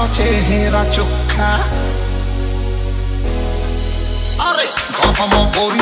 ତାର ଚେହେରା ଚୋଖା ଆରେ ଗହମ ଗୋରି